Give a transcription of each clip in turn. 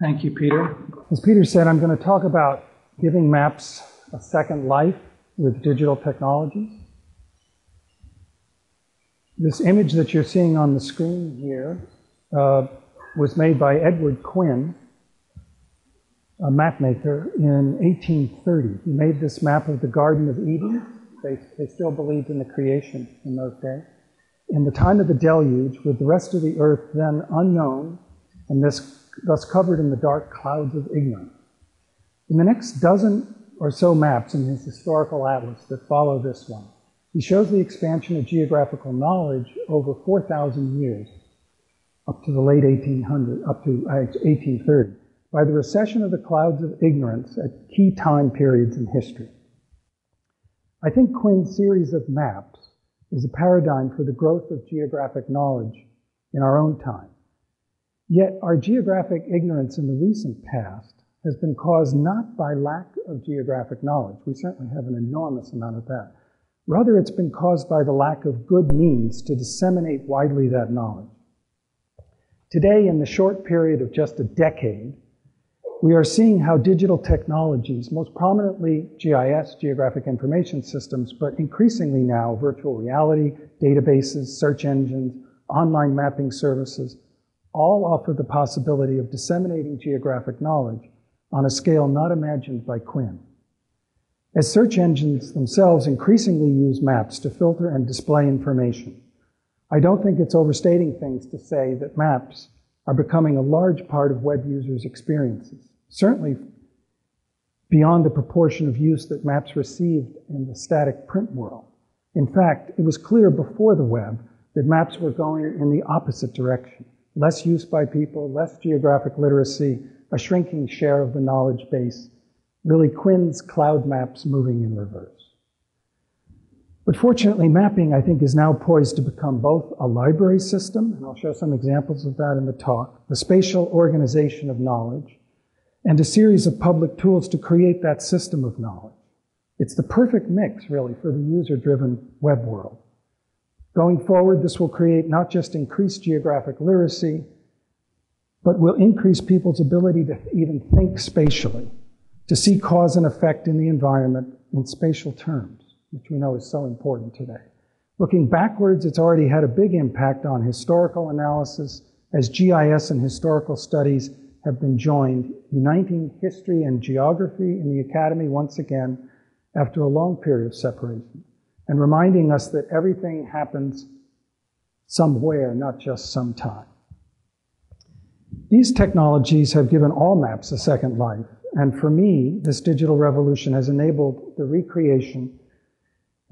Thank you, Peter. As Peter said, I'm going to talk about giving maps a second life with digital technologies. This image that you're seeing on the screen here uh, was made by Edward Quin, a map maker, in 1830. He made this map of the Garden of Eden. They, they still believed in the creation in those days. In the time of the deluge, with the rest of the earth then unknown, and this thus covered in the dark clouds of ignorance. In the next dozen or so maps in his historical atlas that follow this one, he shows the expansion of geographical knowledge over 4,000 years, up to the late 1800s, up to 1830, uh, by the recession of the clouds of ignorance at key time periods in history. I think Quin's series of maps is a paradigm for the growth of geographic knowledge in our own time. Yet our geographic ignorance in the recent past has been caused not by lack of geographic knowledge. We certainly have an enormous amount of that. Rather, it's been caused by the lack of good means to disseminate widely that knowledge. Today, in the short period of just a decade, we are seeing how digital technologies, most prominently GIS, Geographic Information Systems, but increasingly now virtual reality, databases, search engines, online mapping services, all offer the possibility of disseminating geographic knowledge on a scale not imagined by Quin. As search engines themselves increasingly use maps to filter and display information, I don't think it's overstating things to say that maps are becoming a large part of web users' experiences, certainly beyond the proportion of use that maps received in the static print world. In fact, it was clear before the web that maps were going in the opposite direction less use by people, less geographic literacy, a shrinking share of the knowledge base, really Quin's cloud maps moving in reverse. But fortunately, mapping, I think, is now poised to become both a library system, and I'll show some examples of that in the talk, the spatial organization of knowledge, and a series of public tools to create that system of knowledge. It's the perfect mix, really, for the user-driven web world. Going forward, this will create not just increased geographic literacy, but will increase people's ability to even think spatially, to see cause and effect in the environment in spatial terms, which we know is so important today. Looking backwards, it's already had a big impact on historical analysis as GIS and historical studies have been joined, uniting history and geography in the academy once again after a long period of separation and reminding us that everything happens somewhere, not just sometime. These technologies have given all maps a second life, and for me, this digital revolution has enabled the recreation,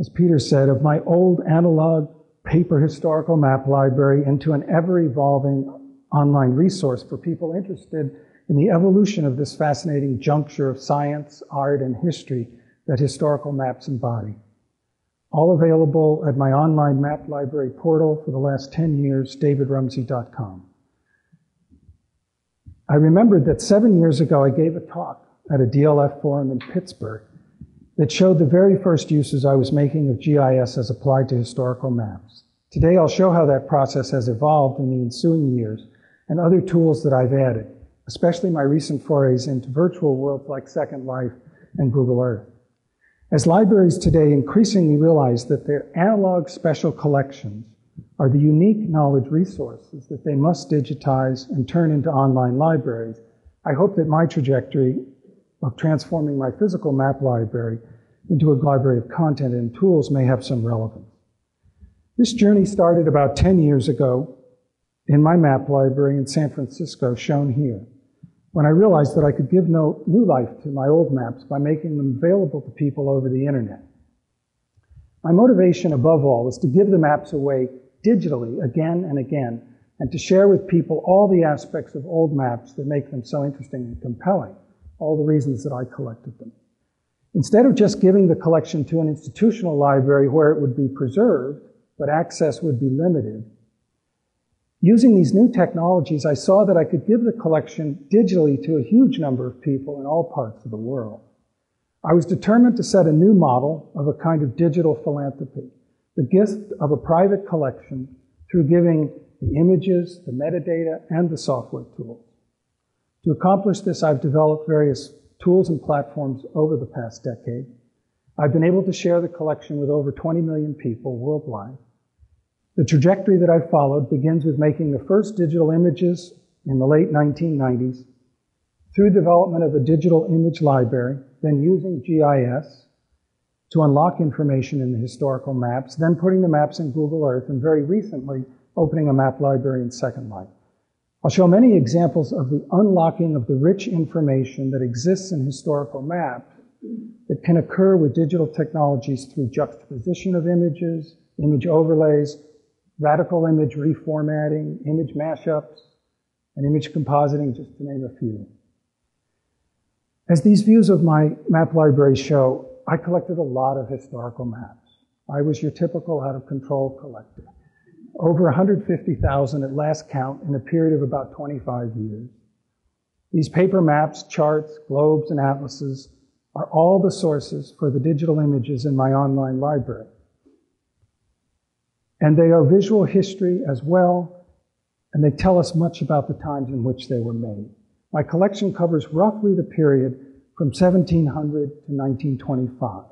as Peter said, of my old analog paper historical map library into an ever evolving online resource for people interested in the evolution of this fascinating juncture of science, art, and history that historical maps embody all available at my online map library portal for the last 10 years, davidrumsey.com. I remembered that seven years ago I gave a talk at a DLF forum in Pittsburgh that showed the very first uses I was making of GIS as applied to historical maps. Today I'll show how that process has evolved in the ensuing years and other tools that I've added, especially my recent forays into virtual worlds like Second Life and Google Earth. As libraries today increasingly realize that their analog special collections are the unique knowledge resources that they must digitize and turn into online libraries, I hope that my trajectory of transforming my physical map library into a library of content and tools may have some relevance. This journey started about 10 years ago in my map library in San Francisco, shown here when I realized that I could give no, new life to my old maps by making them available to people over the internet. My motivation above all was to give the maps away digitally again and again and to share with people all the aspects of old maps that make them so interesting and compelling, all the reasons that I collected them. Instead of just giving the collection to an institutional library where it would be preserved, but access would be limited, Using these new technologies, I saw that I could give the collection digitally to a huge number of people in all parts of the world. I was determined to set a new model of a kind of digital philanthropy, the gift of a private collection through giving the images, the metadata, and the software tools. To accomplish this, I've developed various tools and platforms over the past decade. I've been able to share the collection with over 20 million people worldwide. The trajectory that I've followed begins with making the first digital images in the late 1990s, through development of a digital image library, then using GIS to unlock information in the historical maps, then putting the maps in Google Earth, and very recently opening a map library in Second Life. I'll show many examples of the unlocking of the rich information that exists in historical maps that can occur with digital technologies through juxtaposition of images, image overlays, radical image reformatting, image mashups, and image compositing, just to name a few. As these views of my map library show, I collected a lot of historical maps. I was your typical out of control collector over 150,000 at last count in a period of about 25 years. These paper maps, charts, globes, and atlases are all the sources for the digital images in my online library. And they are visual history as well, and they tell us much about the times in which they were made. My collection covers roughly the period from 1700 to 1925.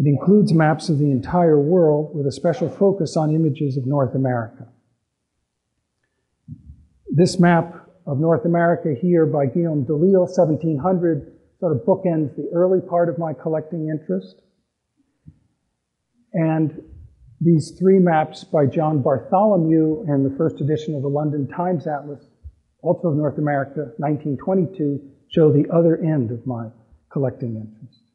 It includes maps of the entire world with a special focus on images of North America. This map of North America here by Guillaume Delisle, 1700, sort of bookends the early part of my collecting interest. And these three maps by John Bartholomew in the first edition of the London Times Atlas, also of North America, 1922, show the other end of my collecting interest.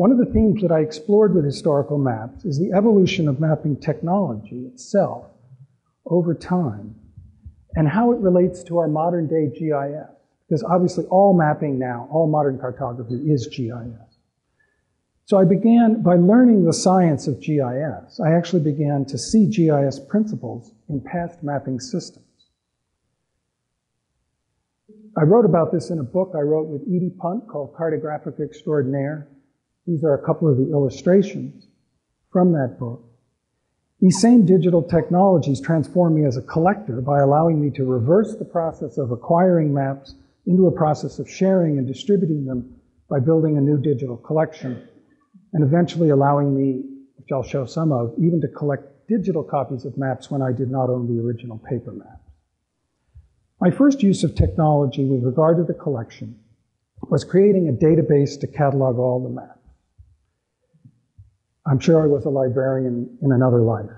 One of the themes that I explored with historical maps is the evolution of mapping technology itself over time and how it relates to our modern day GIS. Because obviously all mapping now, all modern cartography is GIS. So I began by learning the science of GIS. I actually began to see GIS principles in past mapping systems. I wrote about this in a book I wrote with Edie Punt called Cartographica Extraordinaire. These are a couple of the illustrations from that book. These same digital technologies transform me as a collector by allowing me to reverse the process of acquiring maps into a process of sharing and distributing them by building a new digital collection, and eventually allowing me, which I'll show some of, even to collect digital copies of maps when I did not own the original paper map. My first use of technology with regard to the collection was creating a database to catalog all the maps. I'm sure I was a librarian in another life.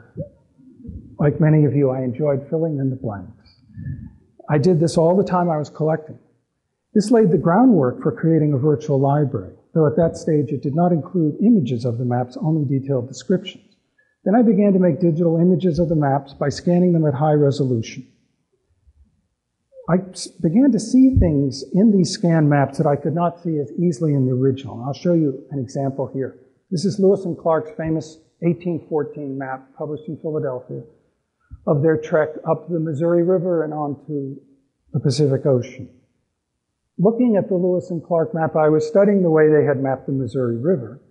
Like many of you, I enjoyed filling in the blanks. I did this all the time I was collecting. This laid the groundwork for creating a virtual library, though at that stage it did not include images of the maps, only detailed descriptions. Then I began to make digital images of the maps by scanning them at high resolution. I began to see things in these scan maps that I could not see as easily in the original. I'll show you an example here. This is Lewis and Clark's famous 1814 map published in Philadelphia of their trek up the Missouri River and onto the Pacific Ocean. Looking at the Lewis and Clark map, I was studying the way they had mapped the Missouri River,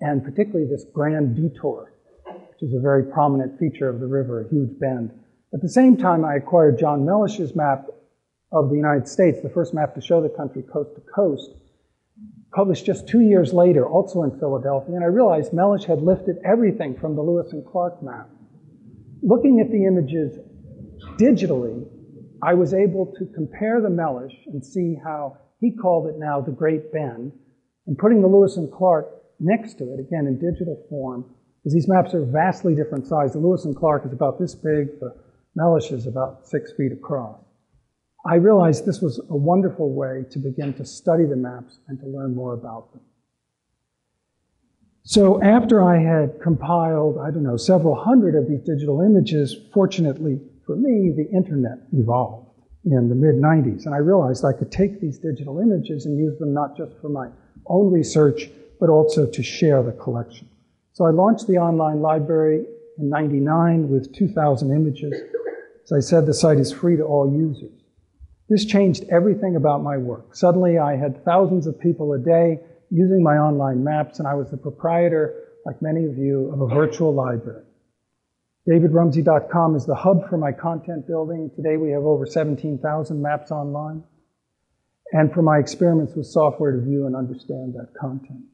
and particularly this grand detour, which is a very prominent feature of the river, a huge bend. At the same time, I acquired John Melish's map of the United States, the first map to show the country coast to coast, published just two years later, also in Philadelphia, and I realized Melish had lifted everything from the Lewis and Clark map. Looking at the images digitally, I was able to compare the Melish and see how he called it now the Great Bend, and putting the Lewis and Clark next to it, again in digital form, because these maps are vastly different size. The Lewis and Clark is about this big, the Melish is about six feet across. I realized this was a wonderful way to begin to study the maps and to learn more about them. So after I had compiled, I don't know, several hundred of these digital images, fortunately for me, the internet evolved in the mid 90s. And I realized I could take these digital images and use them not just for my own research, but also to share the collection. So I launched the online library in 99 with 2,000 images. As I said, the site is free to all users. This changed everything about my work. Suddenly, I had thousands of people a day using my online maps, and I was the proprietor, like many of you, of a virtual library. DavidRumsey.com is the hub for my content building. Today we have over 17,000 maps online. And for my experiments with software to view and understand that content.